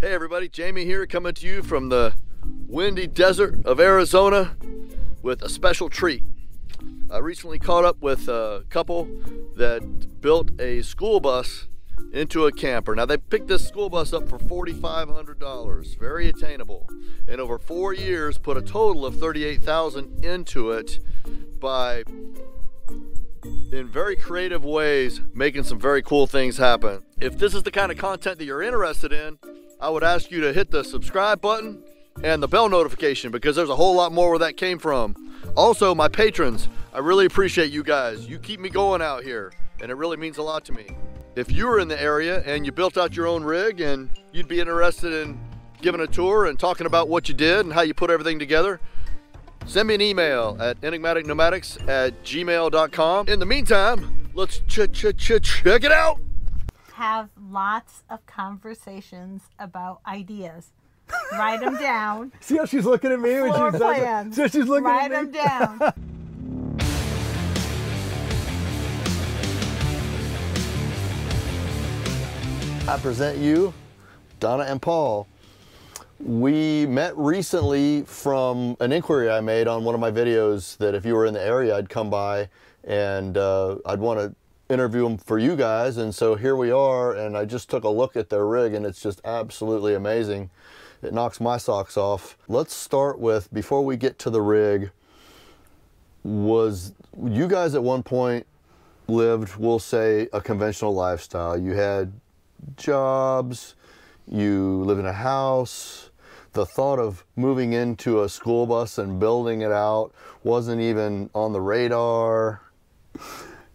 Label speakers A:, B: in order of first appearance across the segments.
A: Hey everybody, Jamie here coming to you from the windy desert of Arizona with a special treat. I recently caught up with a couple that built a school bus into a camper. Now they picked this school bus up for $4,500, very attainable. And over four years put a total of 38,000 into it by in very creative ways making some very cool things happen. If this is the kind of content that you're interested in, I would ask you to hit the subscribe button and the bell notification because there's a whole lot more where that came from. Also, my patrons, I really appreciate you guys. You keep me going out here and it really means a lot to me. If you were in the area and you built out your own rig and you'd be interested in giving a tour and talking about what you did and how you put everything together, send me an email at enigmaticnomadics at gmail.com. In the meantime, let's ch ch ch check it out.
B: Have lots of conversations about ideas. Write them down.
C: See how she's looking at me when
B: Floor
C: she's
B: plans.
C: See how she's looking
B: Write
C: at me?
B: them down.
A: I present you Donna and Paul. We met recently from an inquiry I made on one of my videos that if you were in the area, I'd come by and uh, I'd want to interview them for you guys. And so here we are, and I just took a look at their rig, and it's just absolutely amazing. It knocks my socks off. Let's start with before we get to the rig. Was you guys at one point lived, we'll say, a conventional lifestyle? You had jobs, you live in a house. The thought of moving into a school bus and building it out wasn't even on the radar.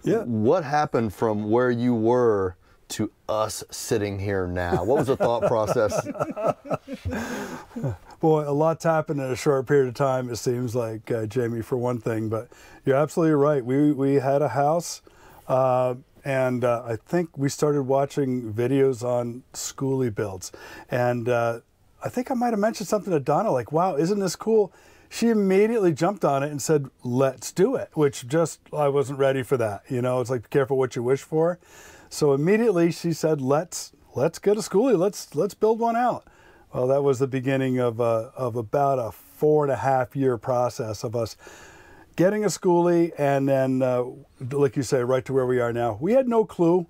C: Yeah.
A: What happened from where you were to us sitting here now? What was the thought process?
C: Boy, a lot's happened in a short period of time. It seems like uh, Jamie, for one thing. But you're absolutely right. We we had a house, uh, and uh, I think we started watching videos on skoolie builds, and uh, I think I might have mentioned something to Donna like, "Wow, isn't this cool?" She immediately jumped on it and said, "Let's do it," which just I wasn't ready for that. You know, it's like be careful what you wish for. So immediately she said, "Let's let's get a skoolie. Let's let's build one out." Well, that was the beginning of a, of about a four and a half year process of us getting a skoolie, and then, uh, like you say, right to where we are now. We had no clue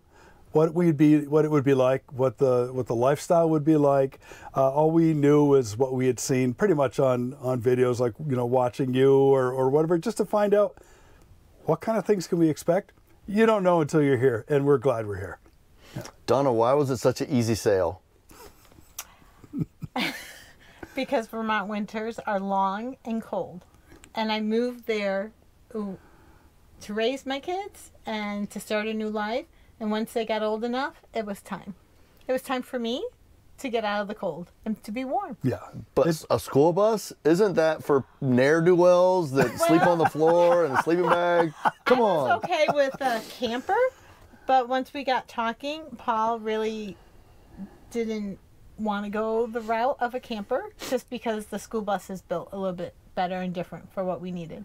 C: what we'd be, what it would be like, what the what the lifestyle would be like. Uh, all we knew was what we had seen, pretty much on on videos, like you know, watching you or or whatever, just to find out what kind of things can we expect. You don't know until you're here, and we're glad we're here.
A: Donna, why was it such an easy sale?
B: because Vermont winters are long and cold. And I moved there ooh, to raise my kids and to start a new life. And once they got old enough, it was time. It was time for me to get out of the cold and to be warm.
C: Yeah,
A: But it's, a school bus isn't that for ne'er do wells that sleep on the floor in a sleeping bag? Come
B: I was
A: on.
B: okay with a camper, but once we got talking, Paul really didn't want to go the route of a camper just because the school bus is built a little bit better and different for what we needed.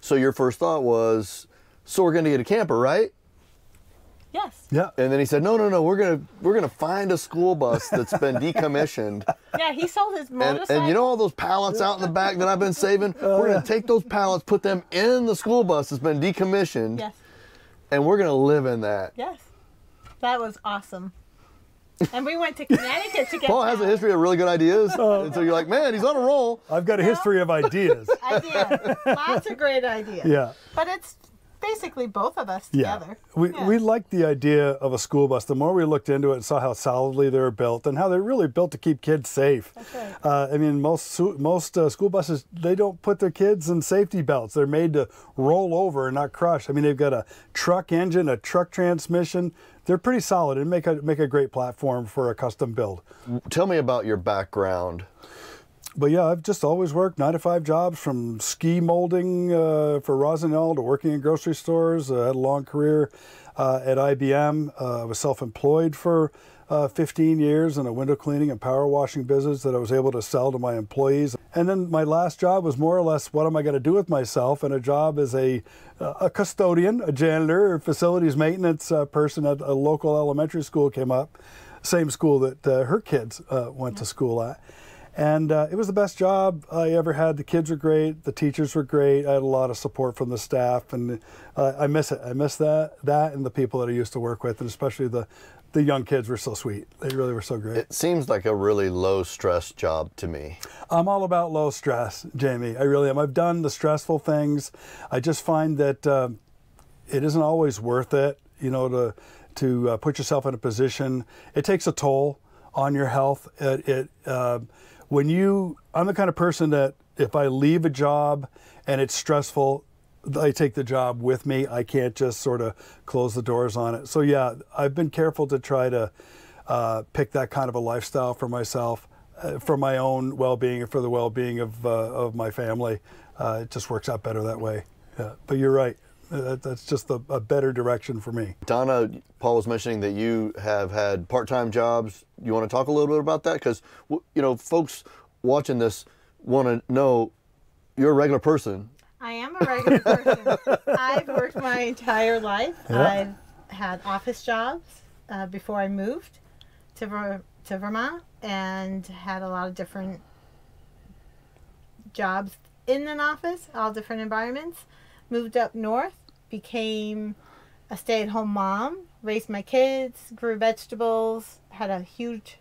A: So your first thought was, so we're gonna get a camper, right?
B: Yes.
C: yeah.
A: And then he said, no, no, no, we're gonna we're gonna find a school bus that's been decommissioned.
B: Yeah, he sold his
A: And,
B: motorcycle.
A: and you know all those pallets out in the back that I've been saving? Oh, we're gonna take those pallets, put them in the school bus that's been decommissioned,
B: Yes.
A: and we're gonna live in that.
B: Yes. That was awesome. And we went to Connecticut to get
A: Paul has a history of really good ideas. Oh. and so you're like, man, he's on a roll.
C: I've got a history of ideas.
B: idea. Lots of great ideas.
C: Yeah.
B: But it's basically both of us
C: Yeah.
B: together.
C: We,
B: Yeah.
C: we liked the idea of a school bus. The more we looked into it and saw how solidly they were built and how they're really built to keep kids safe.
B: That's right.
C: Uh, I mean, most most uh, school buses they don't put their kids in safety belts. They're made to roll over and not crush. I mean, they've got a truck engine, a truck transmission. They're pretty solid and make a make a great platform for a custom build.
A: Tell me about your background.
C: But yeah, I've just always worked nine to five jobs from ski molding uh, for Rossignol to working in grocery stores. I had a long career uh, at IBM. Uh, I was self employed for uh, 15 years in a window cleaning and power washing business that I was able to sell to my employees. And then my last job was more or less what am I going to do with myself? And a job as a, a custodian, a janitor, or facilities maintenance uh, person at a local elementary school came up. same school that uh, her kids uh, went to school at. And uh, it was the best job I ever had. The kids were great. The teachers were great. I had a lot of support from the staff, and uh, I miss it. I miss that, that, and the people that I used to work with, and especially the, the young kids were so sweet. They really were so great.
A: It seems like a really low stress job to me.
C: I'm all about low stress, Jamie. I really am. I've done the stressful things. I just find that uh, it isn't always worth it. You know, to to uh, put yourself in a position. It takes a toll on your health. It, it uh, when you. I'm the kind of person that if I leave a job and it's stressful, I take the job with me. I can't just sort of close the doors on it. So yeah, I've been careful to try to uh, pick that kind of a lifestyle for myself, uh, for my own well-being and for the well-being of uh, of my family. Uh, it just works out better that way. Yeah. But you're right. Uh, That, that's just a, a better direction for me.
A: Donna, Paul was mentioning that you have had part-time jobs. You want to talk a little bit about that because you know folks watching this want to know you're a regular person.
B: I am a regular person. I've worked my entire life.
C: Yeah.
B: I've had office jobs uh, before I moved to Ver- to Vermont, and had a lot of different jobs in an office, all different environments. Moved up north, became a stay-at-home mom, raised my kids, grew vegetables, had a huge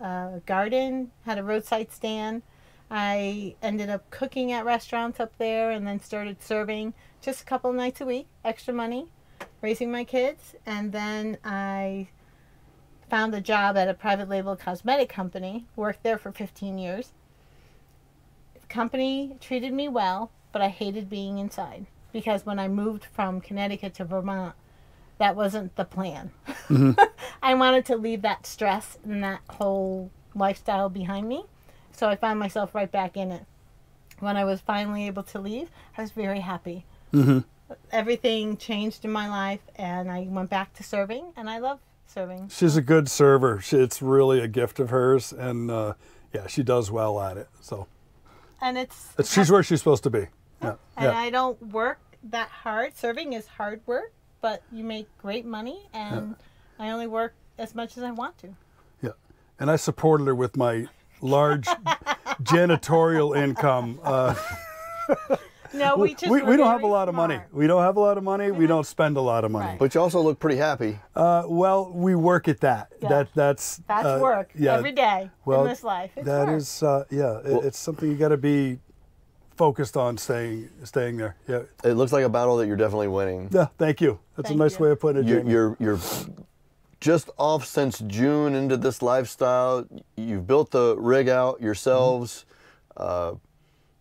B: uh, garden, had a roadside stand. I ended up cooking at restaurants up there and then started serving just a couple nights a week, extra money, raising my kids. And then I found a job at a private label cosmetic company, worked there for 15 years. The company treated me well, but I hated being inside because when I moved from Connecticut to Vermont, that wasn't the plan. I wanted to leave that stress and that whole lifestyle behind me. So I found myself right back in it. When I was finally able to leave, I was very happy.
C: Mm-hmm.
B: Everything changed in my life, and I went back to serving, and I love serving.
C: She's a good server. She, it's really a gift of hers, and uh, yeah, she does well at it. So
B: And it's,
C: it's, she's where she's supposed to be. Yeah.
B: and
C: yeah.
B: I don't work that hard. Serving is hard work, but you make great money, and I only work as much as I want to.
C: Yeah, and I supported her with my large janitorial income. Uh,
B: No, we just
C: we, we don't have a
B: very
C: lot of money. We don't have a lot of money. We don't spend a lot of money.
B: Right.
A: But you also look pretty happy.
C: Uh, well, we work at that.
B: Yeah.
C: That that's
B: That's
C: uh,
B: work
C: Yeah,
B: every day
C: well,
B: in this life. It's
C: that
B: work.
C: is, uh, yeah. it- it's something you got to be focused on staying staying there. Yeah.
A: It looks like a battle that you're definitely winning.
C: Yeah. Thank you. That's
B: Thank
C: a nice
B: you.
C: way of putting it.
A: You're, you're you're just off since June into this lifestyle. You've built the rig out yourselves. Uh,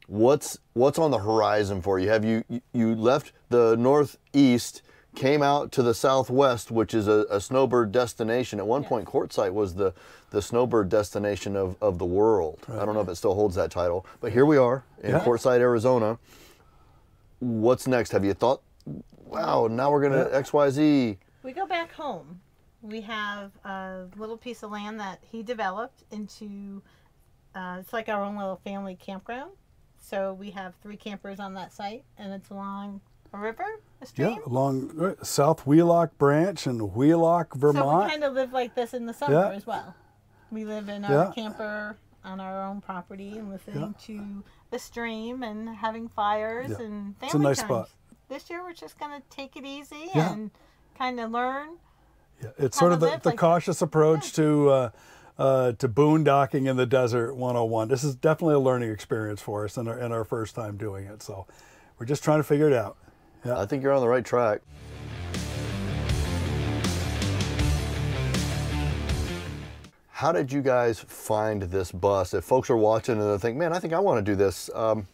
A: what's what's on the horizon for you? Have you you left the northeast, came out to the southwest, which is a, a snowbird destination. At one point, Quartzsite was the the snowbird destination of, of the world. I don't know if it still holds that title, but here we are in
C: Yeah.
A: Quartzsite, Arizona. What's next? Have you thought? Wow, now we're gonna X Y Z.
B: We go back home. We have a little piece of land that he developed into. Uh, it's like our own little family campground. So we have three campers on that site, and it's along a river, a stream.
C: yeah, along uh, South Wheelock Branch in Wheelock, Vermont.
B: So we kind of live like this in the summer
C: Yeah.
B: as well. We live in our
C: Yeah.
B: camper on our own property and listening
C: Yeah.
B: to the stream and having fires and family
C: It's a nice
B: times.
C: spot.
B: This year we're just gonna take it easy and kind of learn.
C: Yeah, it's sort of the, the
B: like that.
C: cautious approach to uh, uh, to boondocking in the desert 101. This is definitely a learning experience for us and our, and our first time doing it. So we're just trying to figure it out.
A: I think you're on the right track. How did you guys find this bus? If folks are watching and they think, man, I think I want to do this, um,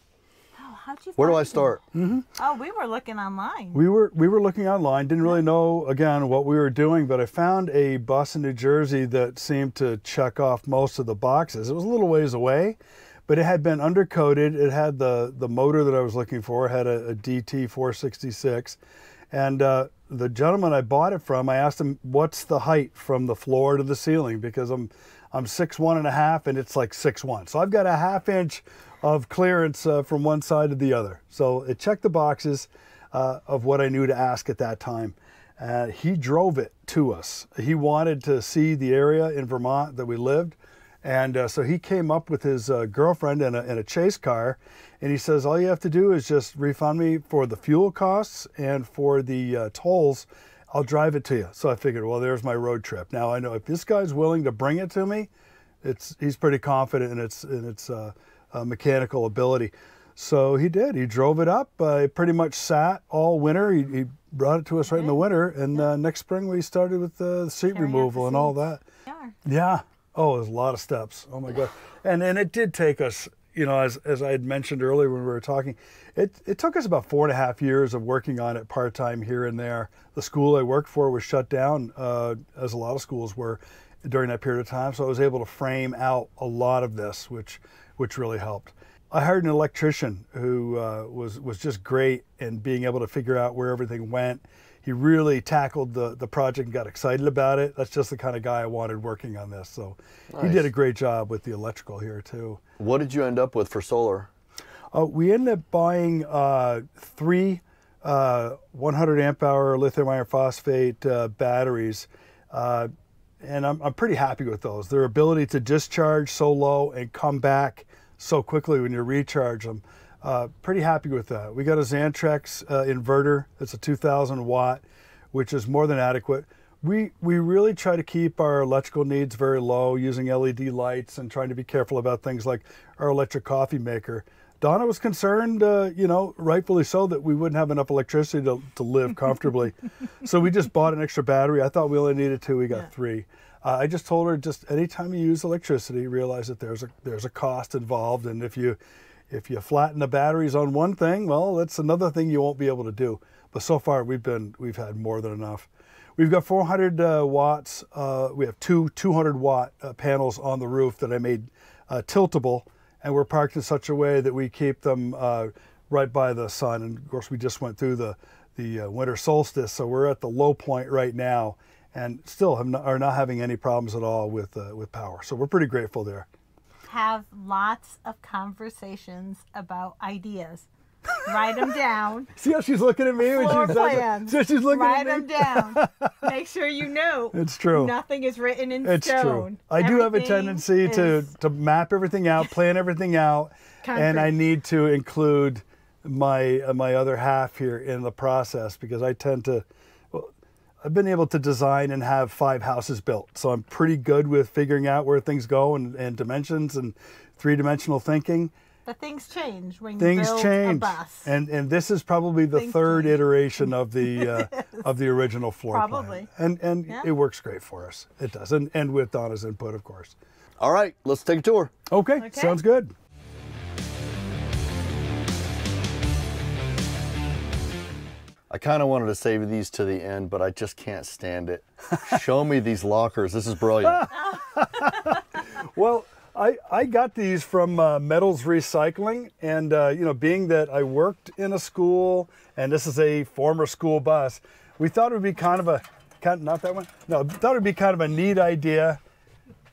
B: Oh, how'd you
A: where do I
B: find
A: start?
B: it? Oh, we were looking online.
C: We were we were looking online, didn't really know again what we were doing, but I found a bus in New Jersey that seemed to check off most of the boxes. It was a little ways away, but it had been undercoated. It had the the motor that I was looking for. It had a, a DT 466, and uh, the gentleman I bought it from, I asked him what's the height from the floor to the ceiling because I'm I'm six one and a half and it's like six one, so I've got a half inch of clearance uh, from one side to the other. So it checked the boxes uh, of what I knew to ask at that time. Uh, he drove it to us. He wanted to see the area in Vermont that we lived. And uh, so he came up with his uh, girlfriend in a, in a chase car. And he says, All you have to do is just refund me for the fuel costs and for the uh, tolls. I'll drive it to you. So I figured, well, there's my road trip. Now I know if this guy's willing to bring it to me, it's he's pretty confident in its in its uh, uh, mechanical ability. So he did. He drove it up. Uh, it pretty much sat all winter. He, he brought it to us right in the winter, and uh, next spring we started with the seat
B: out the
C: removal and all that.
B: Yeah.
C: Yeah. Oh, there's a lot of steps. Oh my god. And and it did take us, you know, as as I had mentioned earlier when we were talking, it it took us about four and a half years of working on it part time here and there. The school I worked for was shut down, uh, as a lot of schools were during that period of time. So I was able to frame out a lot of this, which which really helped. I hired an electrician who uh, was was just great in being able to figure out where everything went. He really tackled the, the project and got excited about it. That's just the kind of guy I wanted working on this. So he did a great job with the electrical here too.
A: What did you end up with for solar?
C: Uh, we ended up buying uh, three uh, 100 amp hour lithium iron phosphate uh, batteries, uh, and I'm, I'm pretty happy with those. Their ability to discharge so low and come back so quickly when you recharge them, uh, pretty happy with that. We got a Xantrex uh, inverter. It's a 2,000 watt, which is more than adequate. We we really try to keep our electrical needs very low, using LED lights and trying to be careful about things like our electric coffee maker. Donna was concerned, uh, you know, rightfully so, that we wouldn't have enough electricity to, to live comfortably. so we just bought an extra battery. I thought we only needed two. We got
B: Yeah.
C: three. Uh, I just told her just anytime you use electricity, realize that there's a there's a cost involved, and if you if you flatten the batteries on one thing, well, that's another thing you won't be able to do. But so far, we've been we've had more than enough. We've got 400 uh, watts. Uh, we have two 200 watt uh, panels on the roof that I made uh, tiltable, and we're parked in such a way that we keep them uh, right by the sun. And of course, we just went through the the uh, winter solstice, so we're at the low point right now, and still have not, are not having any problems at all with with power. So we're pretty grateful there.
B: Have lots of conversations about ideas. Write them down.
C: See how she's looking at me when
B: Floor
C: she says it?
B: plans.
C: See how she's looking
B: Write
C: at
B: them down. Make sure you know.
C: It's true.
B: Nothing is written in
C: It's
B: stone.
C: true. I do have a tendency to, to map everything out, plan everything out, and I need to include my uh, my other half here in the process because I tend to. Well, I've been able to design and have five houses built, so I'm pretty good with figuring out where things go and, and dimensions and three dimensional thinking.
B: But things change when you
C: Things
B: build a
C: change,
B: bus.
C: and and this is probably the
B: Things
C: third
B: change.
C: iteration of the uh, of the original floor
B: Probably.
C: plan, and and
B: Yeah.
C: it works great for us. It does, and and with Donna's input, of course.
A: All right, let's take a tour.
C: Okay,
B: Okay.
C: sounds good.
A: I kind of wanted to save these to the end, but I just can't stand it. Show me these lockers. This is brilliant.
C: Well, I, I got these from uh, Metals Recycling, and uh, you know, being that I worked in a school, and this is a former school bus, we thought it would be kind of a, kind not that one, no, thought it would be kind of a neat idea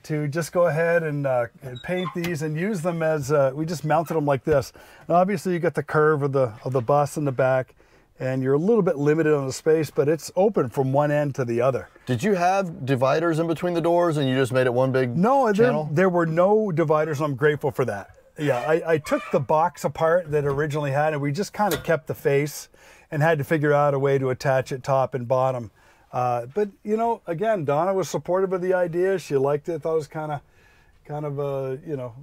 C: to just go ahead and, uh, and paint these and use them as uh, we just mounted them like this. Now, obviously, you got the curve of the of the bus in the back, and you're a little bit limited on the space, but it's open from one end to the other.
A: Did you have dividers in between the doors and you just made it one big
C: No, there,
A: channel?
C: there were no dividers. I'm grateful for that. Yeah, I, I took the box apart that originally had, and we just kind of kept the face and had to figure out a way to attach it top and bottom. Uh, but you know, again, Donna was supportive of the idea. She liked it. Thought it was kind of, kind of, uh, you know,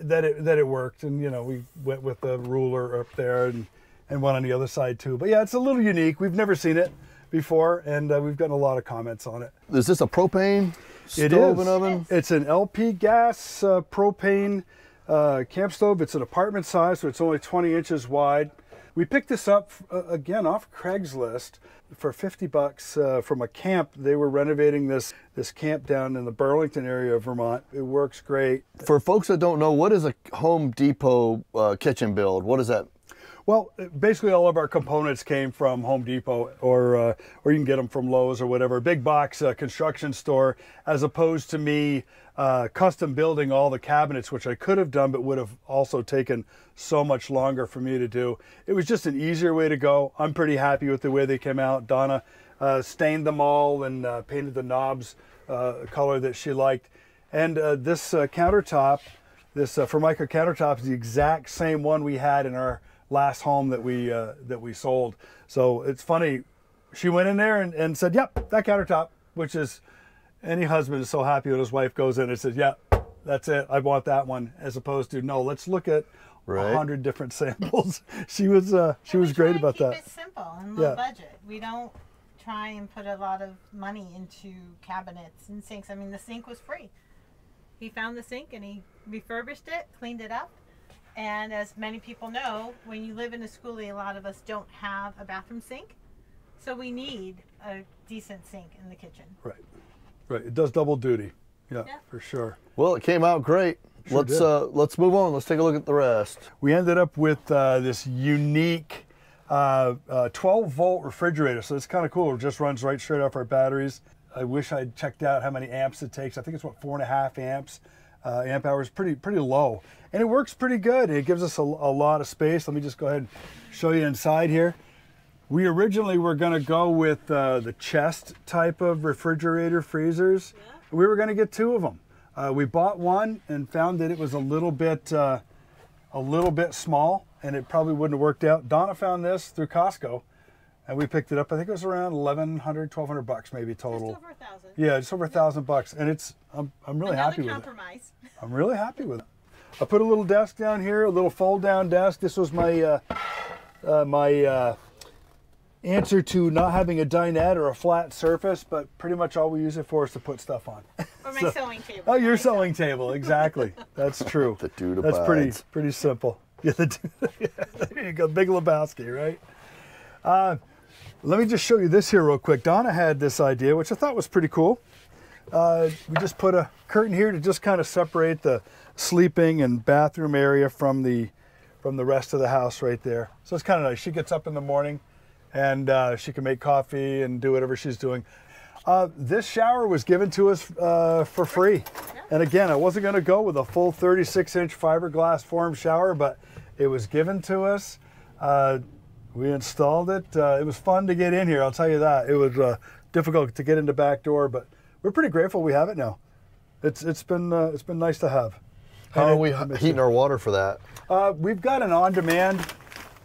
C: that it that it worked. And you know, we went with the ruler up there and and one on the other side too. But yeah, it's a little unique. We've never seen it before, and uh, we've gotten a lot of comments on it.
A: Is this a propane
C: It
A: stove and oven?
C: It's an LP gas uh, propane uh, camp stove. It's an apartment size, so it's only 20 inches wide. We picked this up uh, again off Craigslist for 50 bucks uh, from a camp. They were renovating this this camp down in the Burlington area of Vermont. It works great.
A: For folks that don't know, what is a Home Depot uh, kitchen build? What is that?
C: Well, basically all of our components came from Home Depot, or uh, or you can get them from Lowe's or whatever, big box uh, construction store, as opposed to me uh, custom building all the cabinets, which I could have done, but would have also taken so much longer for me to do. It was just an easier way to go. I'm pretty happy with the way they came out. Donna uh, stained them all and uh, painted the knobs uh, color that she liked. And this countertop, this Formica countertop, is the exact same one we had in our last home that we uh, that we sold. So it's funny. She went in there and, and said, "Yep, that countertop," which is any husband is so happy when his wife goes in and says, "Yeah, that's it. I want that one," as opposed to, "No, let's look at a
A: Right.
C: hundred different samples." she was uh, she was great
B: try and
C: about
B: keep
C: that.
B: It simple and low
C: Yeah.
B: budget. We don't try and put a lot of money into cabinets and sinks. I mean, the sink was free. He found the sink and he refurbished it, cleaned it up. And as many people know, when you live in a skoolie, a lot of us don't have a bathroom sink. So we need a decent sink in the kitchen.
C: Right, right. It does double duty. Yeah,
B: Yeah.
C: for sure.
A: Well, it came out great.
C: Sure
A: let's
C: did.
A: uh, let's move on. Let's take a look at the rest.
C: We ended up with uh, this unique uh, uh, 12 volt refrigerator. So it's kind of cool. It just runs right straight off our batteries. I wish I'd checked out how many amps it takes. I think it's what four and a half amps. Uh, amp hours, pretty pretty low, and it works pretty good. It gives us a, a lot of space. Let me just go ahead and show you inside here. We originally were going to go with uh, the chest type of refrigerator freezers. Yeah. We were going to get two of them. Uh, we bought one and found that it was a little bit uh, a little bit small, and it probably wouldn't have worked out. Donna found this through Costco, and we picked it up. I think it was around 1,100, 1,200 bucks maybe total.
B: Just over a thousand.
C: Yeah, just over a thousand bucks, and it's I'm I'm really
B: Another
C: happy with it.
B: compromise.
C: I'm really happy with it. I put a little desk down here, a little fold down desk. This was my uh, uh, my uh, answer to not having a dinette or a flat surface, but pretty much all we use it for is to put stuff on.
B: Or my
C: So-
B: sewing table.
C: oh, your
B: My
C: sewing table, exactly. That's true.
A: The dude
C: That's pretty pretty simple. Yeah, the, yeah, there you go, Big Lebowski, right? Uh, let me just show you this here real quick. Donna had this idea, which I thought was pretty cool. Uh, we just put a curtain here to just kind of separate the sleeping and bathroom area from the from the rest of the house right there. So it's kind of nice. She gets up in the morning and uh, she can make coffee and do whatever she's doing. Uh, this shower was given to us uh, for free. And again, I wasn't going to go with a full 36 inch fiberglass form shower, but it was given to us. Uh, we installed it. Uh, it was fun to get in here, I'll tell you that. It was uh, difficult to get in the back door, but we're pretty grateful we have it now. It's it's been uh, it's been nice to have.
A: How
C: And
A: are we
C: I miss
A: heating
C: it.
A: our water for that?
C: Uh, we've got an on-demand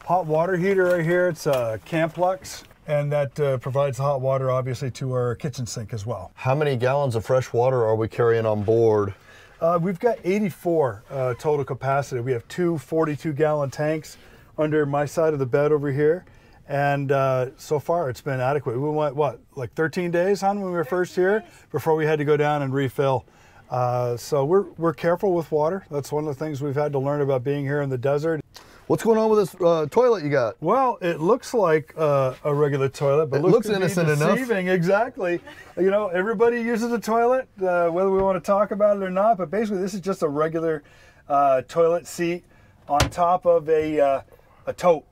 C: hot water heater right here. It's a Camplux, and that uh, provides hot water, obviously, to our kitchen sink as well.
A: How many gallons of fresh water are we carrying on board?
C: Uh, we've got 84 uh, total capacity. We have two 42-gallon tanks under my side of the bed over here, and uh, so far it's been adequate. We went what, like 13 days, on when we were first here, before we had to go down and refill. Uh, so we're we're careful with water. That's one of the things we've had to learn about being here in the desert.
A: What's going on with this uh, toilet you got?
C: Well, it looks like uh, a regular toilet, but
A: It
C: looks,
A: looks
C: to be
A: innocent enough.
C: deceiving. Exactly. You know, everybody uses a toilet, uh, whether we want to talk about it or not. But basically, this is just a regular uh, toilet seat on top of a uh, a tote.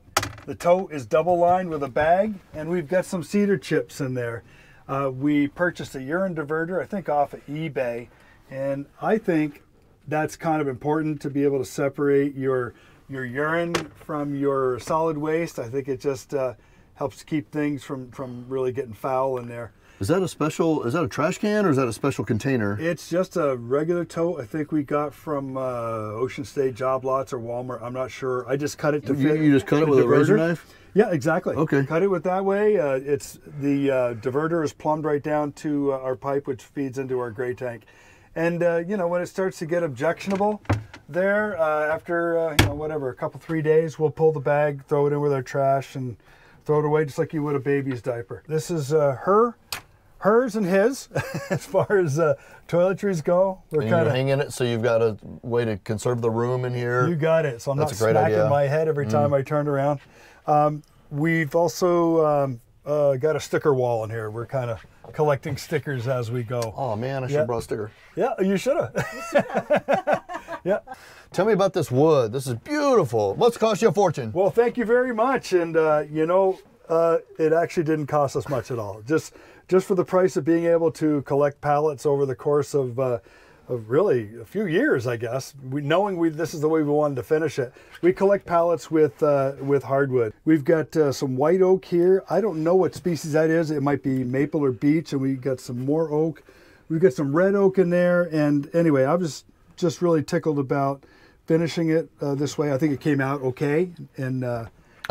C: The tote is double lined with a bag, and we've got some cedar chips in there. Uh, we purchased a urine diverter, I think, off of eBay, and I think that's kind of important to be able to separate your your urine from your solid waste. I think it just uh, helps keep things from from really getting foul in there.
A: Is that a special? Is that a trash can or is that a special container?
C: It's just a regular tote. I think we got from uh, Ocean State Job Lots or Walmart. I'm not sure. I just cut it to
A: You,
C: fit.
A: you just cut it with a razor knife.
C: Yeah, exactly.
A: Okay.
C: Cut it with that way. Uh, it's the uh, diverter is plumbed right down to uh, our pipe, which feeds into our gray tank. And uh, you know when it starts to get objectionable, there uh, after uh, you know whatever a couple three days, we'll pull the bag, throw it in with our trash, and throw it away just like you would a baby's diaper. This is uh, her, hers, and his as far as uh, toiletries go. We're kind of
A: hanging it so you've got a way to conserve the room in here.
C: you got it. So I'm
A: That's
C: not smacking
A: idea. Mm.
C: my head every time I turn around. Um, we've also um, uh, got a sticker wall in here. We're kind of collecting stickers as we go.
A: oh man, I should
C: Yeah.
A: have brought a sticker.
C: Yeah, you should have. yeah.
A: Tell me about this wood. This is beautiful. Must cost you a fortune.
C: Well, thank you very much. And uh, you know, uh, it actually didn't cost us much at all. Just just for the price of being able to collect pallets over the course of uh, of really a few years, I guess. We, knowing we this is the way we wanted to finish it. We collect pallets with uh, with hardwood. We've got uh, some white oak here. I don't know what species that is. It might be maple or beech, and we got some more oak. We've got some red oak in there. And anyway, I was just really tickled about finishing it uh, this way. I think it came out okay, and.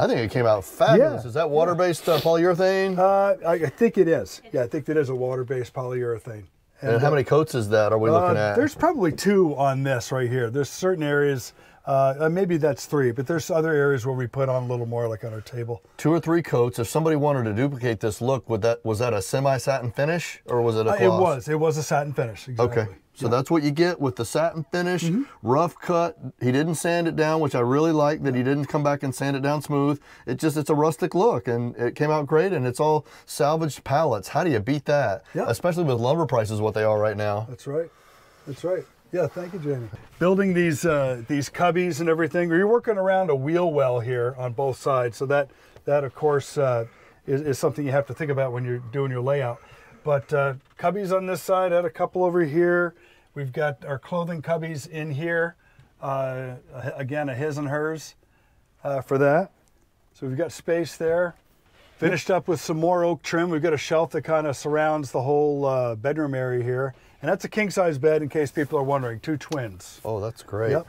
C: Uh,
A: I think it came out fabulous.
C: Yeah.
A: Is that water-based uh, polyurethane?
C: uh, I, I think it is. Yeah, I think that is a water-based polyurethane.
A: and how many coats is that? Are we looking
C: Uh,
A: at?
C: There's probably two on this right here. There's certain areas, uh, uh, maybe that's three, but there's other areas where we put on a little more, like on our table.
A: two or three coats. If somebody wanted to duplicate this look, would that was that a semi-satin finish or was it a
C: Uh,
A: gloss?
C: it was. It was a satin finish. Exactly.
A: Okay. So that's what you get with the satin finish,
C: Mm-hmm.
A: rough cut. He didn't sand it down, which I really like that he didn't come back and sand it down smooth. It just it's a rustic look and it came out great and it's all salvaged pallets. How do you beat that?
C: Yeah.
A: Especially with lumber prices what they are right now.
C: That's right. That's right. Yeah, thank you, Jamie. Building these uh, these cubbies and everything. We're working around a wheel well here on both sides, so that that of course uh, is, is something you have to think about when you're doing your layout. But uh, cubbies on this side, had a couple over here. We've got our clothing cubbies in here. Uh, again, a his and hers uh, for that. So we've got space there. Finished up with some more oak trim. We've got a shelf that kind of surrounds the whole uh, bedroom area here. And that's a king size bed in case people are wondering. Two twins.
A: Oh, that's great.
C: Yep.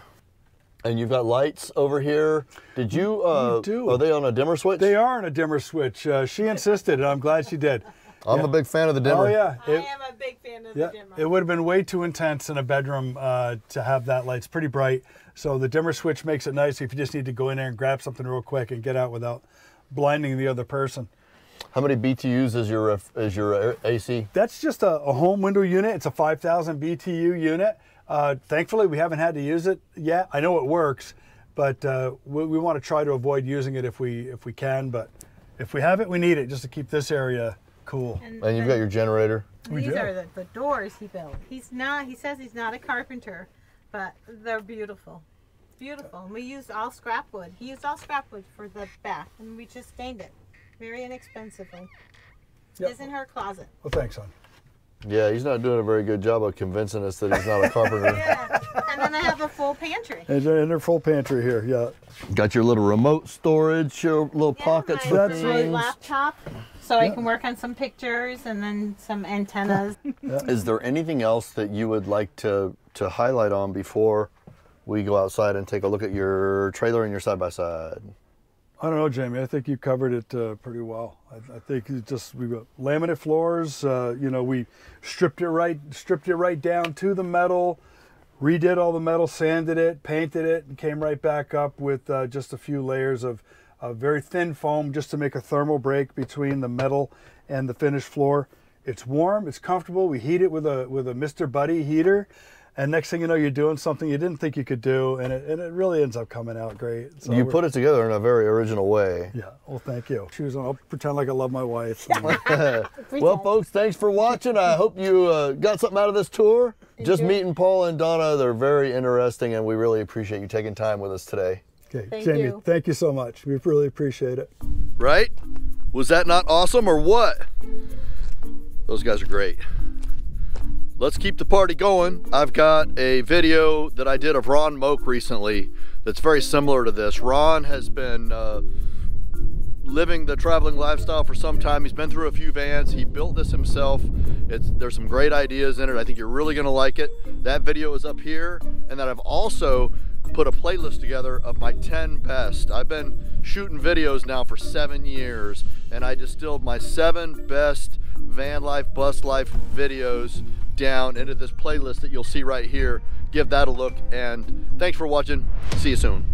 A: And you've got lights over here. Did you? Uh,
C: do.
A: Are they on a dimmer switch?
C: They are on a dimmer switch. Uh, she insisted, and I'm glad she did.
A: I'm a big fan of the dimmer.
C: Oh, yeah.
B: I
C: It,
B: am a big fan of
C: yeah,
B: the dimmer.
C: it would have been way too intense in a bedroom uh, to have that light. It's pretty bright. So the dimmer switch makes it nice if you just need to go in there and grab something real quick and get out without blinding the other person.
A: How many BTUs is your is your AC?
C: That's just a, a home window unit. It's a 5,000 BTU unit. Uh, thankfully, we haven't had to use it yet. I know it works, but uh, we, we want to try to avoid using it if we if we can. But if we have it, we need it just to keep this area cool.
B: And
A: And you've got your generator.
C: We
B: These
C: do.
B: are the, the doors he built. He's not. He says he's not a carpenter, but they're beautiful. Beautiful. And we used all scrap wood. He used all scrap wood for the back, and we just stained it, very inexpensively.
C: Yep.
B: It's in her closet.
C: Well, thanks, son.
A: Yeah, he's not doing a very good job of convincing us that he's not a carpenter.
B: Yeah. and then I have a full pantry.
C: And in their full pantry here, yeah.
A: Got your little remote storage, your little
B: Yeah,
A: pockets
B: my,
A: for
C: That's
B: my
A: things.
B: laptop, so I can work on some pictures and then some antennas.
A: Is there anything else that you would like to to highlight on before we go outside and take a look at your trailer and your side by side?
C: I don't know, Jamie. I think you covered it uh, pretty well. I, I think it just we got laminate floors. Uh, you know, we stripped it right, stripped it right down to the metal, redid all the metal, sanded it, painted it, and came right back up with uh, just a few layers of uh, very thin foam just to make a thermal break between the metal and the finished floor. It's warm, it's comfortable. We heat it with a with a Mr. Buddy heater. And next thing you know, you're doing something you didn't think you could do, and it, and it really ends up coming out great. So
A: You put it together in a very original way.
C: yeah. Well, thank you. Shoes on. I'll pretend like I love my wife.
A: Well, folks, thanks for watching. I hope you uh, got something out of this tour. Just
B: you.
A: meeting Paul and Donna, they're very interesting, and we really appreciate you taking time with us today.
C: Okay,
B: Thank
C: Jamie.
B: you.
C: Thank you so much. We really appreciate it.
A: Right? Was that not awesome or what? Those guys are great. Let's keep the party going. I've got a video that I did of Ron Moak recently that's very similar to this. Ron has been uh, living the traveling lifestyle for some time. He's been through a few vans. He built this himself. It's, there's some great ideas in it. I think you're really gonna like it. That video is up here. And then I've also put a playlist together of my 10 best. I've been shooting videos now for seven years and I distilled my seven best van life, bus life videos down into this playlist that you'll see right here. Give that a look and thanks for watching. See you soon.